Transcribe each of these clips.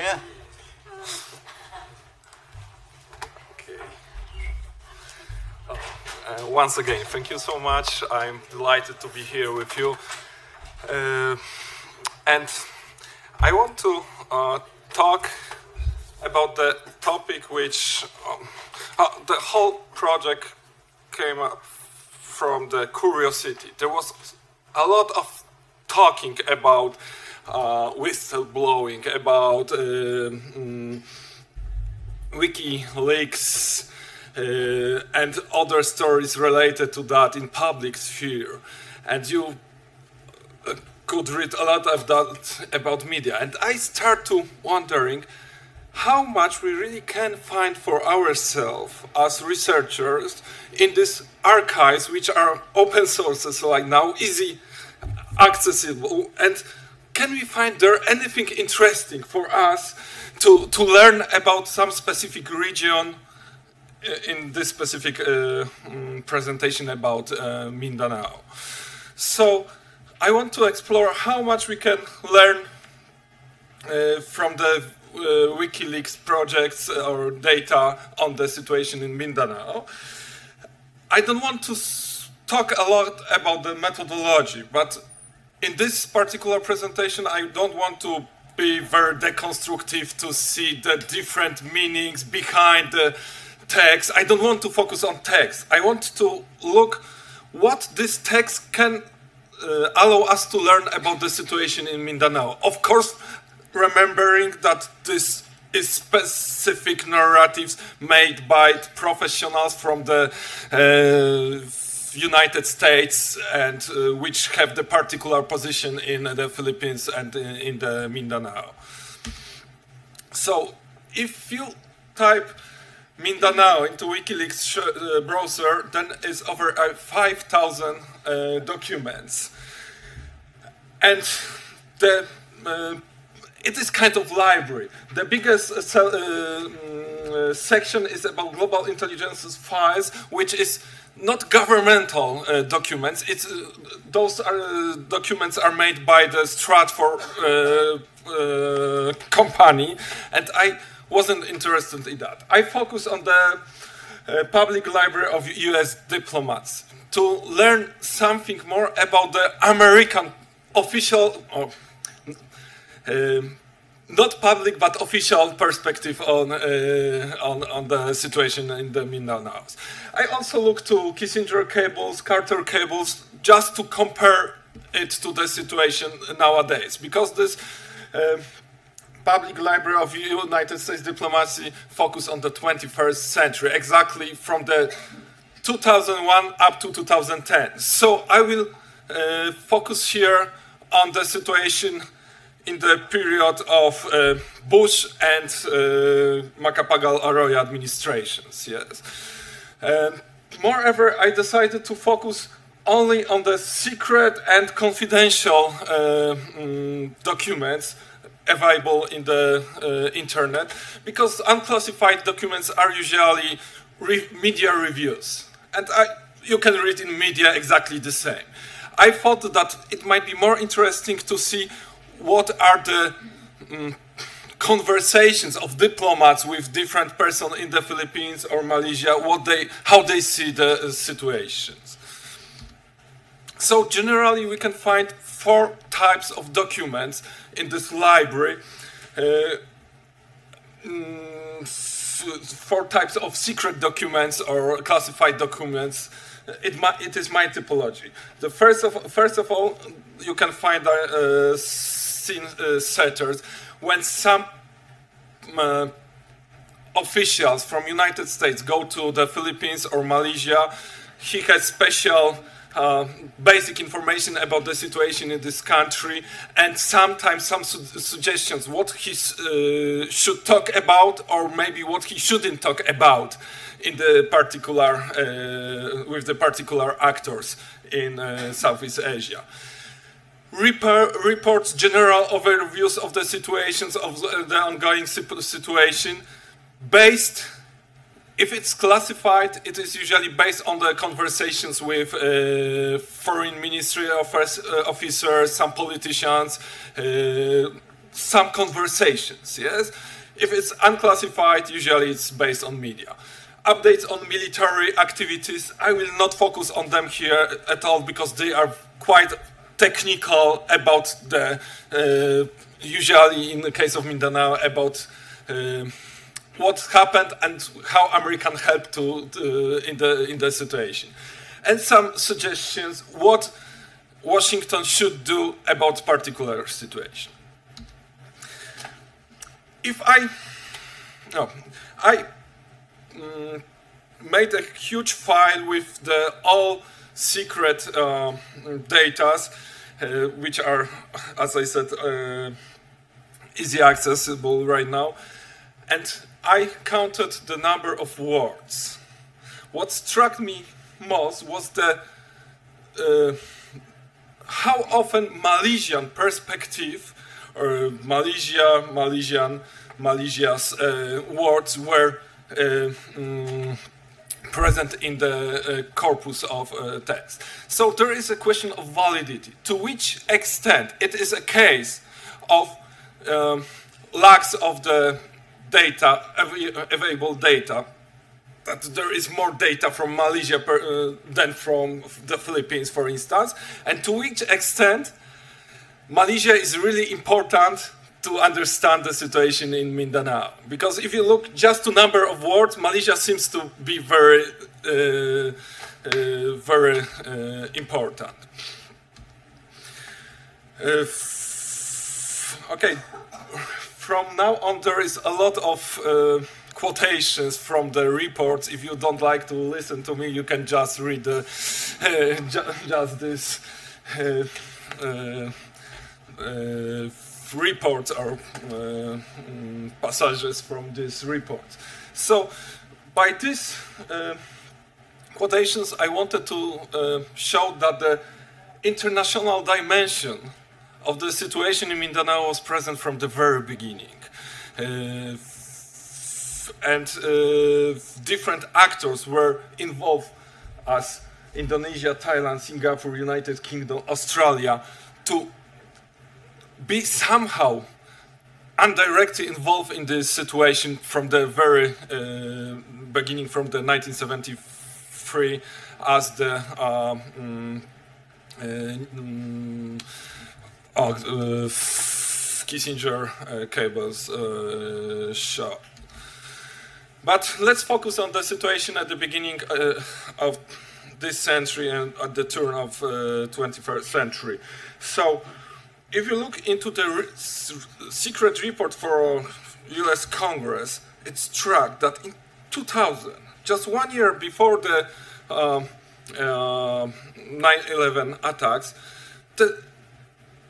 Yeah. Okay. Uh, once again, thank you so much. I'm delighted to be here with you. Uh, and I want to uh, talk about the topic which um, uh, the whole project came up from the curiosity. There was a lot of talking about uh, whistleblowing, about mm, WikiLeaks, uh, and other stories related to that in public sphere. And you uh, could read a lot of that about media. And I start to wondering how much we really can find for ourselves as researchers in these archives, which are open sources like now, easy accessible, and can we find there anything interesting for us to, to learn about some specific region uh, in this specific uh, mm, presentation about uh, Mindanao? So I want to explore how much we can learn uh, from the uh, WikiLeaks projects or data on the situation in Mindanao. I don't want to talk a lot about the methodology, but in this particular presentation, I don't want to be very deconstructive to see the different meanings behind the text. I don't want to focus on text. I want to look what this text can uh, allow us to learn about the situation in Mindanao. Of course, remembering that this is specific narratives made by professionals from the uh, United States and uh, which have the particular position in the Philippines and in, in the Mindanao. So if you type Mindanao into WikiLeaks uh, browser, then it's over uh, 5,000 uh, documents. And the, uh, it is kind of library. The biggest uh, mm, section is about global intelligence files, which is not governmental uh, documents. It's uh, those are, uh, documents are made by the Stratfor uh, uh, company, and I wasn't interested in that. I focus on the uh, public library of U.S. diplomats to learn something more about the American official. Or, not public but official perspective on, uh, on, on the situation in the Mindanao. I also look to Kissinger cables, Carter cables, just to compare it to the situation nowadays, because this uh, public library of United States diplomacy focus on the 21st century, exactly from the 2001 up to 2010. So I will uh, focus here on the situation in the period of uh, Bush and uh, Macapagal Arroyo administrations. Yes. And moreover, I decided to focus only on the secret and confidential uh, mm, documents available in the uh, internet because unclassified documents are usually re media reviews. And I, you can read in media exactly the same. I thought that it might be more interesting to see what are the um, conversations of diplomats with different persons in the Philippines or Malaysia, what they, how they see the uh, situations. So generally we can find four types of documents in this library. Uh, mm, four types of secret documents or classified documents. It, it is my typology. The first of, first of all, you can find uh, scene uh, setters when some uh, officials from United States go to the Philippines or Malaysia, he has special uh, basic information about the situation in this country and sometimes some su suggestions what he uh, should talk about or maybe what he shouldn't talk about in the particular uh, with the particular actors in uh, Southeast Asia reports general overviews of the situations of the ongoing situation based if it's classified, it is usually based on the conversations with uh, foreign ministry uh, officers, some politicians, uh, some conversations, yes? If it's unclassified, usually it's based on media. Updates on military activities, I will not focus on them here at all because they are quite technical about the, uh, usually in the case of Mindanao, about uh, what happened and how American helped to, to, in, the, in the situation. And some suggestions what Washington should do about particular situation. If I, no, I mm, made a huge file with the all secret uh, data, uh, which are, as I said, uh, easy accessible right now. And I counted the number of words. What struck me most was the uh, how often Malaysian perspective or Malaysia, Malaysian, Malaysia's uh, words were uh, um, present in the uh, corpus of uh, text. So there is a question of validity. To which extent it is a case of um, lacks of the data, available data that there is more data from Malaysia per, uh, than from the Philippines, for instance, and to which extent Malaysia is really important to understand the situation in Mindanao. Because if you look just to number of words, Malaysia seems to be very, uh, uh, very uh, important. Uh, okay, from now on there is a lot of uh, quotations from the reports. If you don't like to listen to me, you can just read the, ju just this uh reports or uh, mm, passages from this report. So, by these uh, quotations, I wanted to show that the international dimension of the situation in Mindanao was present from the very beginning and uh, different actors were involved as Indonesia, Thailand, Singapore, United Kingdom, Australia, to be somehow indirectly involved in this situation from the very uh, beginning, from the 1973, as the uh, um, um, oh, uh, Kissinger uh, cables uh, show. But let's focus on the situation at the beginning uh, of this century and at the turn of uh, 21st century. So, if you look into the re secret report for U.S. Congress, it's struck that in 2000, just one year before the 9/11 uh, attacks, the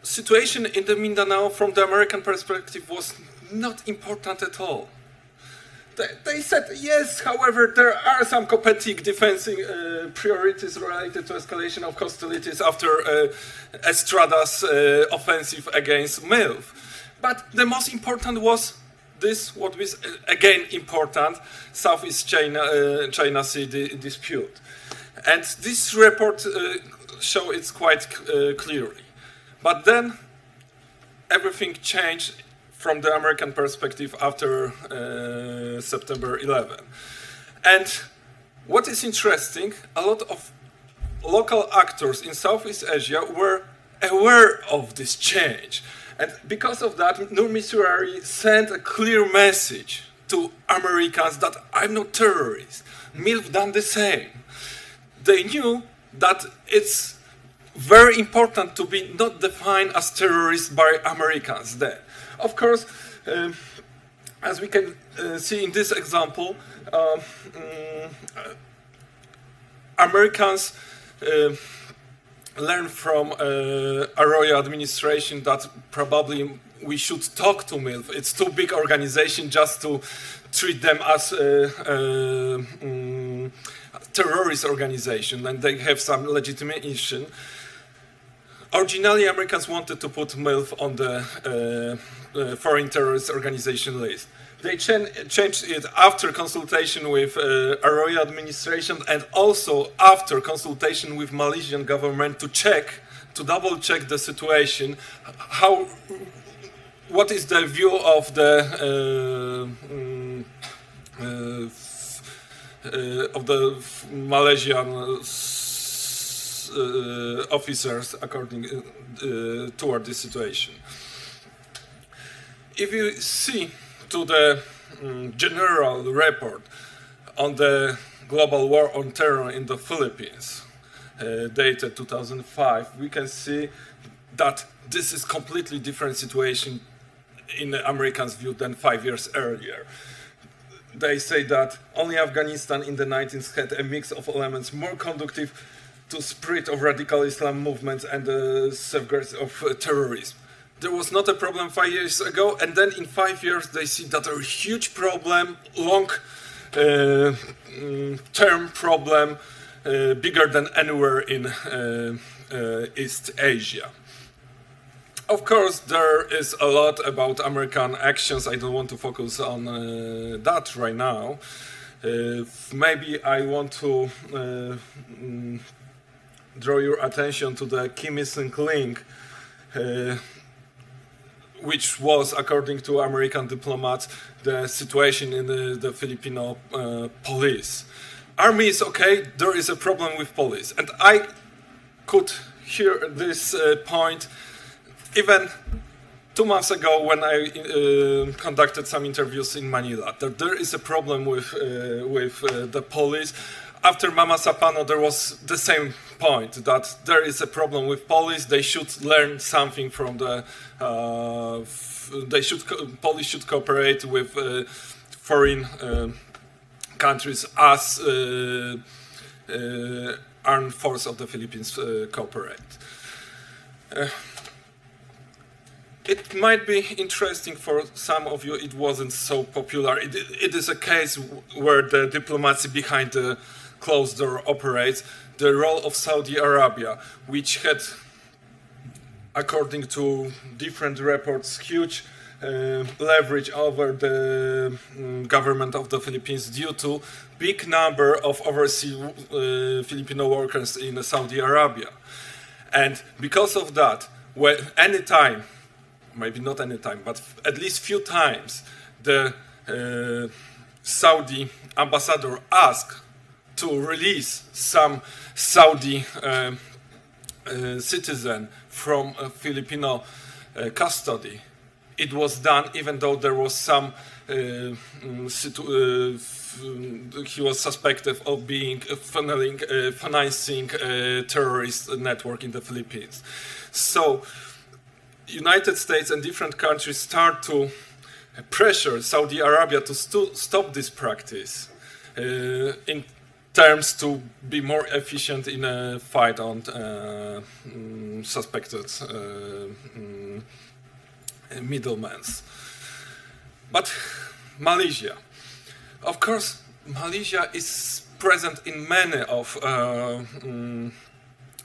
situation in the Mindanao, from the American perspective, was not important at all they said yes, however, there are some competing defensive uh, priorities related to escalation of hostilities after uh, Estrada's uh, offensive against MILF. But the most important was this, what was uh, again important, Southeast China, uh, China Sea di dispute. And this report uh, shows it quite clearly. But then everything changed from the American perspective after uh, September 11. And what is interesting, a lot of local actors in Southeast Asia were aware of this change. And because of that, Nur Misuari sent a clear message to Americans that I'm not terrorist. MILF done the same. They knew that it's very important to be not defined as terrorists by Americans then. Of course, uh, as we can uh, see in this example, um, Americans uh, learn from uh, Arroyo administration that probably we should talk to MILF. It's too big organization just to treat them as um, terrorist organization and they have some legitimation. Originally, Americans wanted to put MILF on the uh, uh, foreign terrorist organization list. They ch changed it after consultation with uh, Arroyo administration and also after consultation with Malaysian government to check, to double check the situation, how what is the view of the uh, mm, uh, of the Malaysian officers according uh, toward this situation. If you see to the um, general report on the global war on terror in the Philippines, uh, dated 2005, we can see that this is completely different situation in the Americans' view than five years earlier. They say that only Afghanistan in the 90s had a mix of elements more conducive to spread of radical Islam movements and the safeguards of uh, terrorism. There was not a problem five years ago, and then in five years they see that a huge problem, long uh, mm, term problem, uh, bigger than anywhere in uh, uh, East Asia. Of course, there is a lot about American actions. I don't want to focus on uh, that right now. maybe I want to mm, draw your attention to the key missing link, uh, which was, according to American diplomats, the situation in the, the Filipino uh, police. Army is okay, there is a problem with police. And I could hear this uh, point even two months ago when I uh, conducted some interviews in Manila, that there is a problem with, uh, with uh, the police after Mamasapano, there was the same point that there is a problem with police. They should learn something from the. Uh, they should police should cooperate with uh, foreign uh, countries as uh, uh, armed force of the Philippines cooperate. it might be interesting for some of you. It wasn't so popular. it, it is a case where the diplomacy behind the closed door operates, the role of Saudi Arabia, which had, according to different reports, huge uh, leverage over the um, government of the Philippines due to big number of overseas uh, Filipino workers in Saudi Arabia. And because of that, when any time, maybe not any time, but at least few times, the uh, Saudi ambassador asked to release some Saudi uh, uh, citizen from Filipino uh, custody. It was done even though there was some uh, mm, uh, he was suspected of being funneling, financing a terrorist network in the Philippines. So, United States and different countries start to pressure Saudi Arabia to st stop this practice. Uh, in terms to be more efficient in a fight on uh, mm, suspected uh, mm, middlemen. But Malaysia, of course, Malaysia is present in many of uh, mm,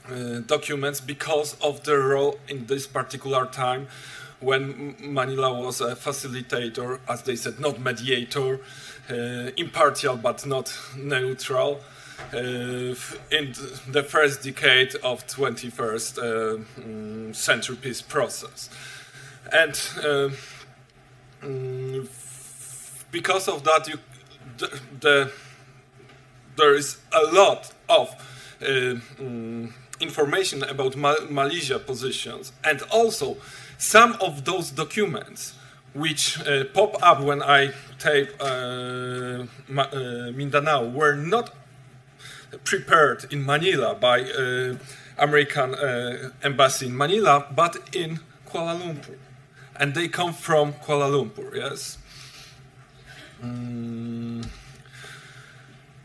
uh, documents because of their role in this particular time when Manila was a facilitator, as they said, not mediator, uh, impartial but not neutral. Uh, in the first decade of 21st uh, mm, century peace process. And uh, mm, because of that, you, the, the, there is a lot of uh, mm, information about Ma Malaysia positions and also some of those documents which uh, pop up when I tape uh, uh, Mindanao were not prepared in Manila by uh, American uh, embassy in Manila, but in Kuala Lumpur, and they come from Kuala Lumpur. Yes. Mm.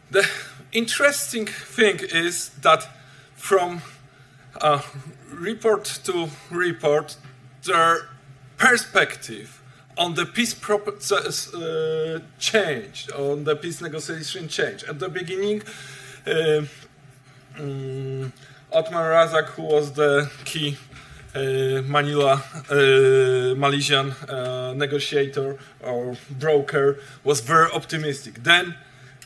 The interesting thing is that from uh, report to report, their perspective on the peace process uh, changed, on the peace negotiation changed. At the beginning, uh, um, Razak, who was the key uh, Manila uh, Malaysian uh, negotiator or broker, was very optimistic. Then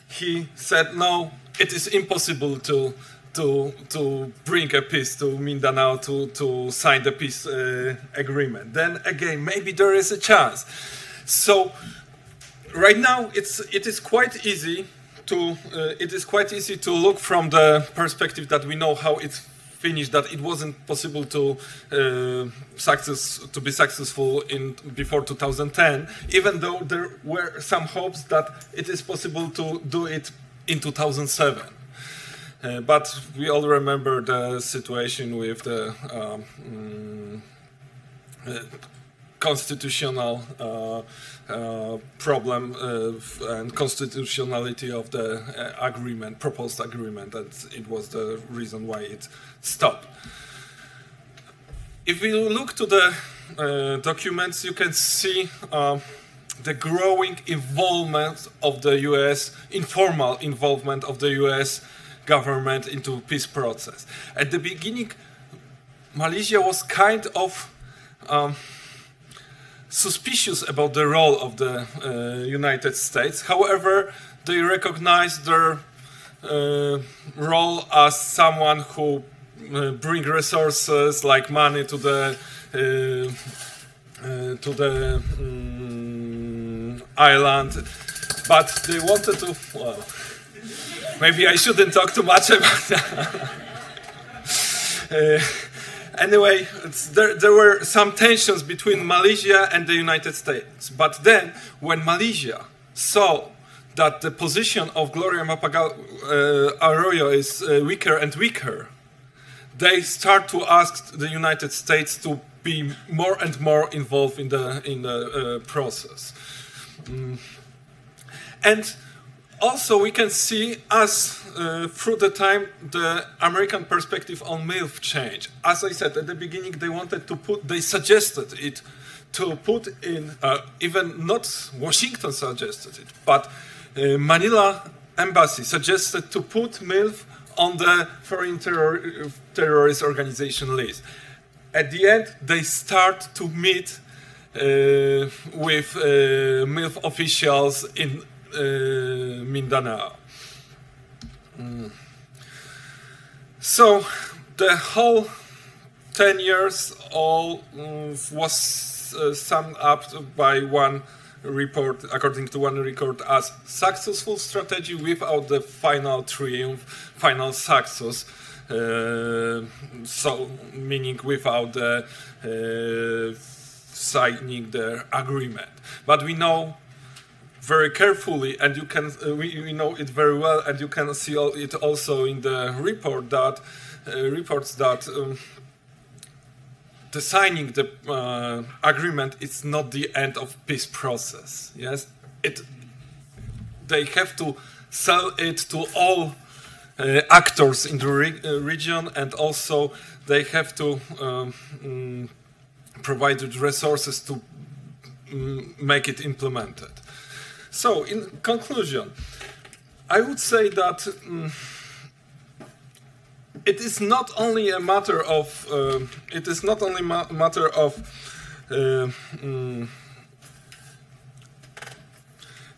he said, "No, it is impossible to to to bring a peace to Mindanao to to sign the peace uh, agreement. Then again, maybe there is a chance. So right now, it's it is quite easy to uh, it is quite easy to look from the perspective that we know how it's finished that it wasn't possible to uh, success to be successful in before 2010 even though there were some hopes that it is possible to do it in 2007 uh, but we all remember the situation with the um, mm, uh, constitutional uh, problem and constitutionality of the agreement, proposed agreement, and it was the reason why it stopped. If we look to the documents, you can see uh, the growing involvement of the U.S., informal involvement of the U.S. government into peace process. At the beginning, Malaysia was kind of um, suspicious about the role of the uh, United States. However, they recognize their uh, role as someone who uh, bring resources like money to the uh, uh, to the um, island, but they wanted to. Well, maybe I shouldn't talk too much about that. Uh, anyway, there, there were some tensions between Malaysia and the United States. But then, when Malaysia saw that the position of Gloria Macapagal uh, Arroyo is uh, weaker and weaker, they start to ask the United States to be more and more involved in the in the uh, process. Mm. And also we can see as uh, through the time the American perspective on MILF changed. As I said at the beginning, they wanted to put, they suggested it to put in, uh, even not Washington suggested it, but uh, Manila embassy suggested to put MILF on the foreign terror, terrorist organization list. At the end, they start to meet uh, with uh, MILF officials in Mindanao. Mm. So the whole 10 years all mm, was uh, summed up by one report, according to one report, as successful strategy without the final triumph, final success. Uh, so, meaning without the uh, signing the agreement. But we know very carefully, and you can uh, we, we, know it very well, and you can see it also in the report that uh, reports that. Um, the signing the uh, agreement is not the end of peace process. Yes, it. They have to sell it to all uh, actors in the re uh, region, and also they have to um, mm, provide resources to mm, make it implemented. So, in conclusion, I would say that um, it is not only a matter of uh, it is not only a matter of uh, um,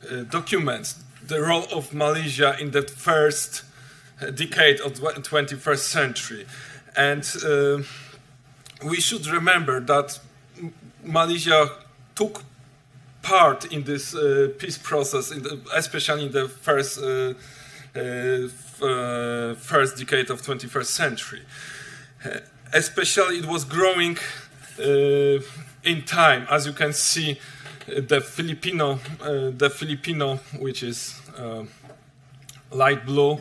uh, documents. The role of Malaysia in the first decade of the 21st century, and uh, we should remember that Malaysia took part in this uh, peace process, in the, especially in the first uh, uh, first decade of 21st century. especially, it was growing in time, as you can see. The Filipino, the Filipino, which is light blue,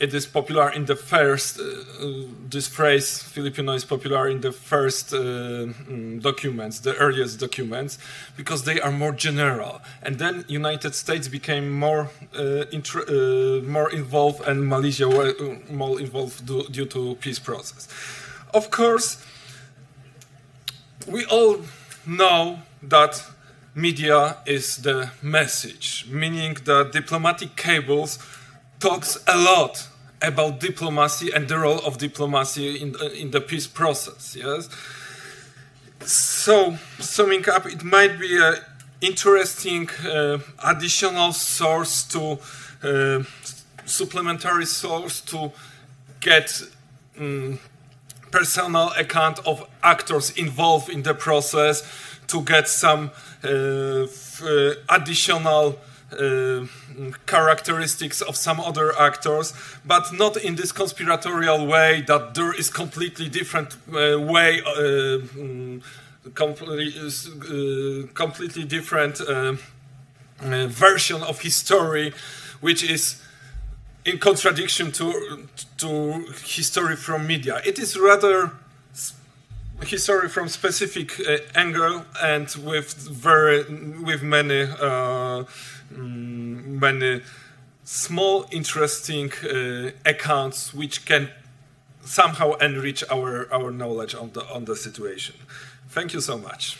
it is popular in the first, uh, this phrase, Filipino is popular in the first uh, mm, documents, the earliest documents, because they are more general. And then United States became more, uh, uh more involved and Malaysia uh, more involved due, due to peace process. Of course, we all know that media is the message, meaning that diplomatic cables talks a lot about diplomacy and the role of diplomacy in, in the peace process. Yes. So, summing up, it might be an interesting uh, additional source to uh, supplementary source to get um, personal account of actors involved in the process, to get some uh, additional uh, characteristics of some other actors, but not in this conspiratorial way that there is completely different uh, way, mm, completely, uh, completely different uh, version of history, which is in contradiction to to history from media. It is rather history from specific uh, angle and with very with many uh, mm, many small interesting uh, accounts which can somehow enrich our our knowledge on the on the situation. Thank you so much.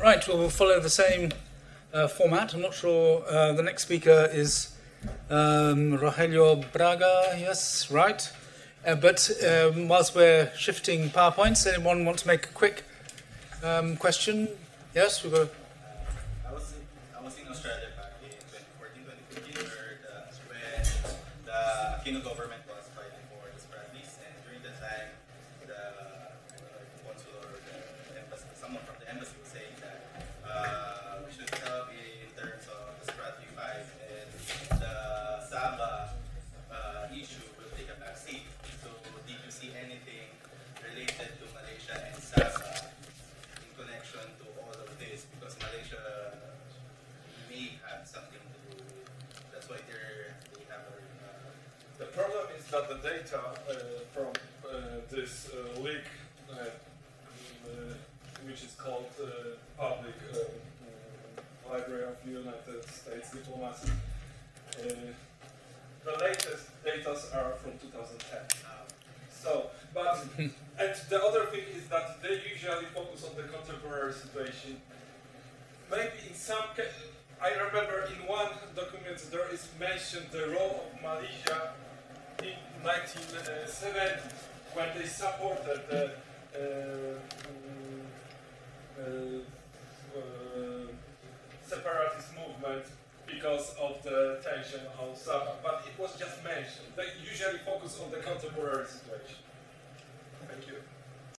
Right, well, we'll follow the same uh, format. I'm not sure uh, the next speaker is um, Rogelio Braga, yes, right. Uh, but um, whilst we're shifting PowerPoints, anyone want to make a quick um, question? Yes, we've got. I was, in Australia back in 2014, 2015, where the, when government was fighting for the Spanish, and during that time, the, uh, consular, the embassy, someone from the embassy was saying that uh, we should help in terms of the Spratly 5 and the Sabah uh, issue will take a backseat. So, did you see anything related to Malaysia and Sabah in connection to all of this? Because Malaysia may have something to do with. That's why they're they have a. Uh, The problem is that the data uh, from uh, this uh, leak, uh, uh, which is called uh, Public uh, uh, Library of United States Diplomacy, uh, the latest data are from 2010. So, but and the other thing is that they usually focus on the contemporary situation. Maybe in some ca- I remember in one document there is mentioned the role of Malaysia in 1970 when they supported the uh, mm, uh, uh, separatist movement because of the tension on Sabah. But it was just mentioned. They usually focus on the contemporary situation. Thank you.